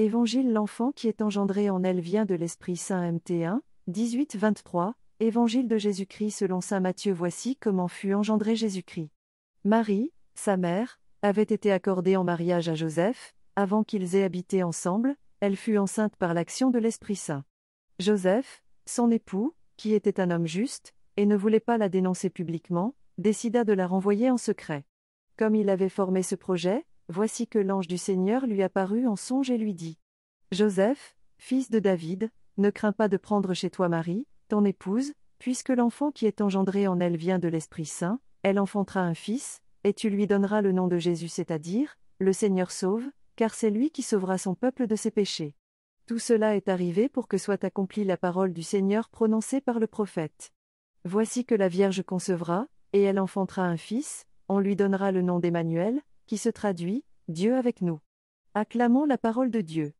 Évangile L'enfant qui est engendré en elle vient de l'Esprit Saint MT1, 18-23, Évangile de Jésus-Christ selon Saint Matthieu Voici comment fut engendré Jésus-Christ. Marie, sa mère, avait été accordée en mariage à Joseph, avant qu'ils aient habité ensemble, elle fut enceinte par l'action de l'Esprit Saint. Joseph, son époux, qui était un homme juste, et ne voulait pas la dénoncer publiquement, décida de la renvoyer en secret. Comme il avait formé ce projet, voici que l'ange du Seigneur lui apparut en songe et lui dit Joseph, fils de David, ne crains pas de prendre chez toi Marie, ton épouse, puisque l'enfant qui est engendré en elle vient de l'Esprit Saint, elle enfantera un fils, et tu lui donneras le nom de Jésus, c'est-à-dire, le Seigneur sauve, car c'est lui qui sauvera son peuple de ses péchés. Tout cela est arrivé pour que soit accomplie la parole du Seigneur prononcée par le prophète. Voici que la Vierge concevra, et elle enfantera un fils, on lui donnera le nom d'Emmanuel, qui se traduit, Dieu avec nous. Acclamons la parole de Dieu.